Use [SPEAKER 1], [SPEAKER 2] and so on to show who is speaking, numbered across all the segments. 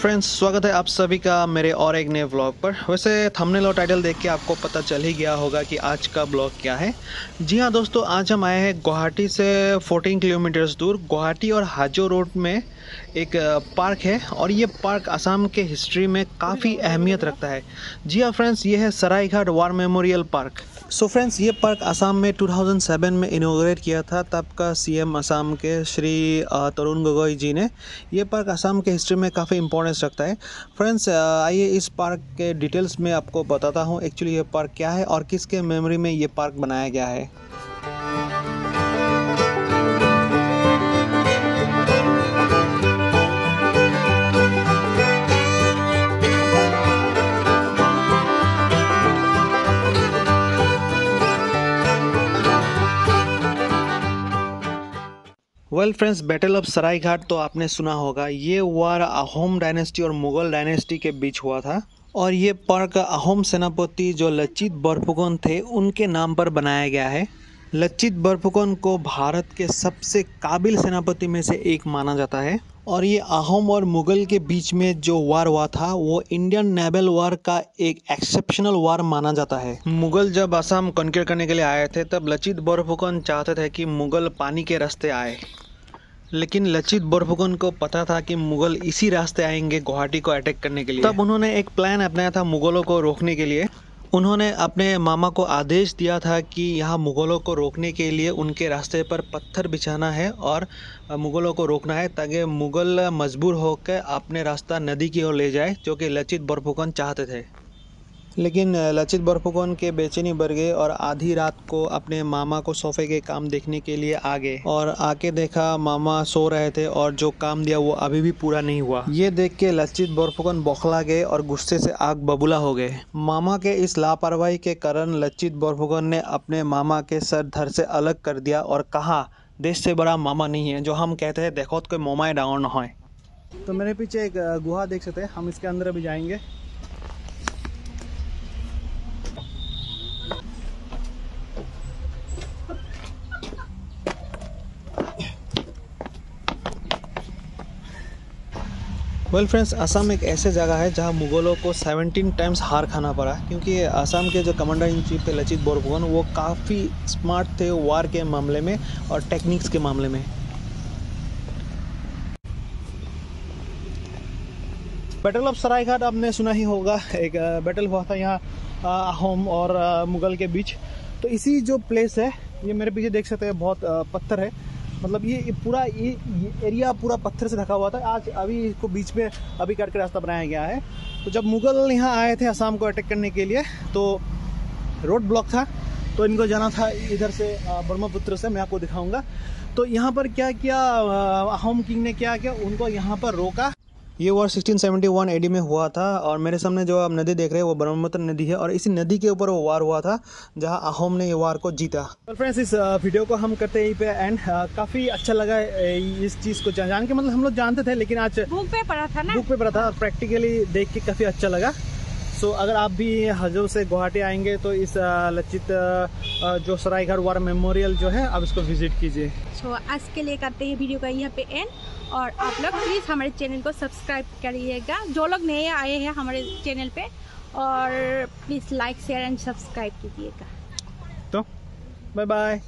[SPEAKER 1] Friends स्वागत है आप सभी का मेरे और एक नए ब्लॉग पर। वैसे थंबनेल और टाइटल देख के आपको पता चल ही गया होगा कि आज का ब्लॉग क्या है। जी हाँ दोस्तों, आज हम आए हैं गुवाहाटी से 14 किलोमीटर्स दूर। गुवाहाटी और हाजो रोड में एक पार्क है और ये पार्क असम के हिस्ट्री में काफ़ी अहमियत रखता है। जी हाँ फ्रेंड्स ये है Saraighat war memorial park so so friends ये पार्क असम में 2007 में इनोग्रेट किया था। तब का सीएम असम के श्री तरुण गोगोई जी ने। ये पार्क असम के हिस्ट्री में काफ़ी इंपॉर्टेंस रखता है। फ्रेंड्स आइए इस पार्क के डिटेल्स में आपको बताता हूँ एक्चुअली ये पार्क क्या है और किसके मेमोरी में ये पार्क बनाया गया है। Well friends battle of Sarai Ghat तो आपने सुना होगा। ये वार अहोम डायनेस्टी और मुगल डायनेस्टी के बीच हुआ था। और ये पार्क अहोम सेनापति जो लचित बर्फुगन थे, उनके नाम पर बनाया गया है। लचित बरफुकन को भारत के सबसे काबिल सेनापति में से एक माना जाता है। और ये अहोम और मुगल के बीच में जो वार हुआ था वो इंडियन नेवल वार का एक एक्सेप्शनल वार माना जाता है। मुगल जब असम कॉन्कर करने के लिए आए थे तब लचित बोरफुकन चाहते थे कि मुगल पानी के रास्ते आए। लेकिन लचित बोरफुकन को पता था कि मुगल इसी रास्ते आएँगे गुवाहाटी को अटैक करने के लिए। तब उन्होंने एक प्लान अपनाया था मुगलों को रोकने के लिए। उन्होंने अपने मामा को आदेश दिया था कि यहाँ मुग़लों को रोकने के लिए उनके रास्ते पर पत्थर बिछाना है और मुग़लों को रोकना है ताकि मुग़ल मजबूर होकर अपने रास्ता नदी की ओर ले जाए, जो कि लचित बरफुकन चाहते थे। लेकिन लचित बरफुकन के बेचैनी बढ़ गए और आधी रात को अपने मामा को सोफे के काम देखने के लिए आ गए और आके देखा मामा सो रहे थे और जो काम दिया वो अभी भी पूरा नहीं हुआ। ये देख के लचित बरफुकन बौखला गए और गुस्से से आग बबूला हो गए। मामा के इस लापरवाही के कारण लचित बरफुकन ने अपने मामा के सर धर से अलग कर दिया और कहा, देश से बड़ा मामा नहीं है, जो हम कहते हैं, देखो तो कोई मोमाए डाउन हो तो मेरे पीछे एक गुहा देख सकते हैं, हम इसके अंदर अभी जाएँगे। वेल फ्रेंड्स असम एक ऐसे जगह है जहाँ मुग़लों को 17 टाइम्स हार खाना पड़ा क्योंकि असम के जो कमांडर इन चीफ थे लचित बोरफुकन वो काफ़ी स्मार्ट थे वार के मामले में और टेक्निक्स के मामले में। बैटल ऑफ़ सरायघाट आपने सुना ही होगा, एक बैटल हुआ था यहाँ होम और मुग़ल के बीच। तो इसी जो प्लेस है, ये मेरे पीछे देख सकते हैं, बहुत पत्थर है। मतलब ये पूरा ये, ये एरिया पूरा पत्थर से ढका हुआ था। आज अभी इसको बीच में अभी काट के रास्ता बनाया गया है। तो जब मुगल यहाँ आए थे आसाम को अटैक करने के लिए तो रोड ब्लॉक था। तो इनको जाना था इधर से ब्रह्मपुत्र से मैं आपको दिखाऊँगा। तो यहाँ पर क्या किया अहोम किंग ने क्या किया उनको यहाँ पर रोका। ये वॉर 1671 एडी में हुआ था और मेरे सामने जो आप नदी देख रहे हैं वो ब्रह्मपुत्र नदी है और इसी नदी के ऊपर वो वार हुआ था जहाँ अहोम ने ये वार को जीता। तो फ्रेंड्स इस वीडियो को हम करते यहीं पे एंड काफ़ी अच्छा लगा इस चीज़ को जान के। मतलब हम लोग जानते थे लेकिन आज
[SPEAKER 2] बुक पे पढ़ा था ना।
[SPEAKER 1] बुक पे पढ़ा था प्रैक्टिकली देख के काफ़ी अच्छा लगा। सो so, अगर आप भी हजो से गुवाहाटी आएँगे तो इस लचित जो सरायघर वार मेमोरियल जो है आप इसको विज़िट कीजिए।
[SPEAKER 2] सो so, आज के लिए करते हैं वीडियो का यहाँ पे एंड और आप लोग प्लीज़ हमारे चैनल को सब्सक्राइब करिएगा। जो लोग नए आए हैं हमारे चैनल पे और please like share and subscribe कीजिएगा।
[SPEAKER 1] तो बाय बाय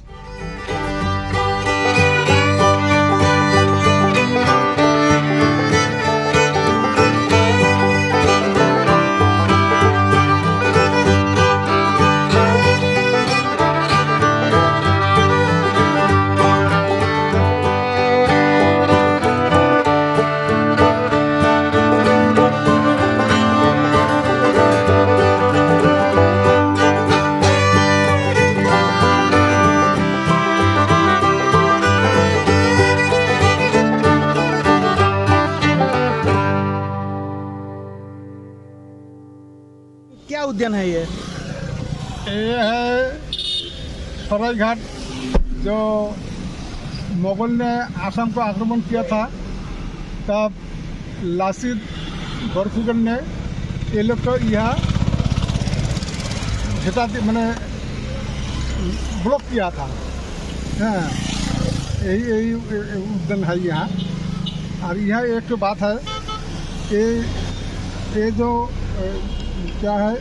[SPEAKER 1] उद्यान है ये?
[SPEAKER 3] ये है सराय घाट, जो मुगल ने आसाम को आक्रमण किया था। तब लासिद बरफुगन ने ये लोग को यहाँ हटा मैंने ब्लॉक किया था। हाँ यही यही उद्यान है यहाँ। और यहाँ एक बात है, ये ये जो क्या है?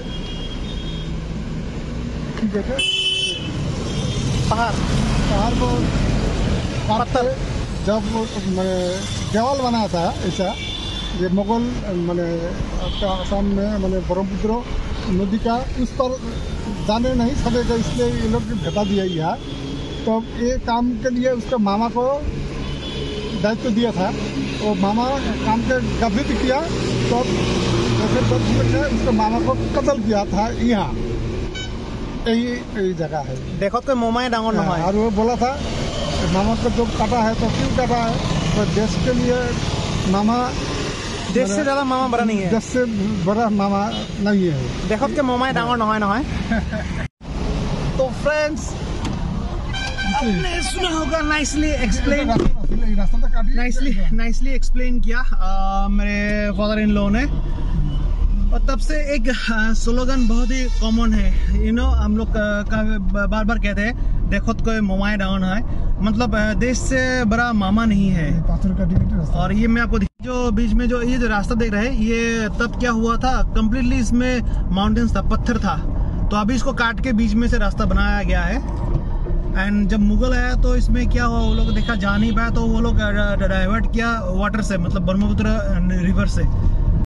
[SPEAKER 1] पहाड़।
[SPEAKER 3] को काट जब मैंने देवाल बनाया था ऐसा, ये मुगल, मैंने आपका आसाम में, मैंने ब्रह्मपुत्र नदी का उस पर जाने नहीं सकेगा, इसलिए ये लोग भेटा दिया यहाँ। तो ये काम के लिए उसके मामा को दायित्व दिया था। वो मामा काम के गभित किया तो फिर जब ने उसके मामा को कत्ल किया था यहाँ यही यही जगह है
[SPEAKER 1] দেশতকৈ মোমাই ডাঙৰ
[SPEAKER 3] हाँ,
[SPEAKER 1] নহয়
[SPEAKER 3] और वो बोला था मामा को जो काटा है तो क्यों काटा है तो देश के लिए मामा
[SPEAKER 1] দেশ से ज़्यादा मामा बड़ा नहीं है
[SPEAKER 3] देश से बड़ा मामा नहीं है
[SPEAKER 1] দেশতকৈ মোমাই ডাঙৰ নহয় নহয় तो फ्रेंड्स आपने सुना होगा नाइसली एक्सप्लेन
[SPEAKER 3] रास्ता तो काट
[SPEAKER 1] नाइसली नाइसली एक्सप्लेन किया अ, मेरे फादर इन लॉ ने और तब से एक स्लोगन बहुत ही कॉमन है। यू नो हम लोग का बार बार कहते हैं देखो कोई मोमाए डाउन है। मतलब देश से बड़ा मामा नहीं है।
[SPEAKER 3] पाथर का
[SPEAKER 1] और ये मैं आपको जो बीच में जो ये जो रास्ता देख रहे हैं ये तब क्या हुआ था? कम्प्लीटली इसमें माउंटेन्स था पत्थर था। तो अभी इसको काट के बीच में से रास्ता बनाया गया है। एंड जब मुगल आया तो इसमें क्या हुआ? वो लोग देखा जा नहीं पाया तो वो लोग डाइवर्ट किया वाटर से मतलब ब्रह्मपुत्र रिवर से।